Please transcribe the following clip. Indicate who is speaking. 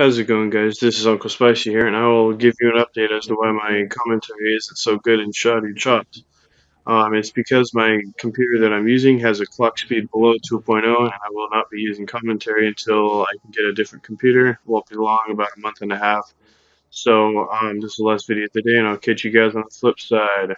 Speaker 1: How's it going, guys? This is Uncle Spicy here, and I will give you an update as to why my commentary isn't so good in shoddy chopped. Um, it's because my computer that I'm using has a clock speed below 2.0, and I will not be using commentary until I can get a different computer. It Won't be long, about a month and a half. So, um, this is the last video of the day, and I'll catch you guys on the flip side.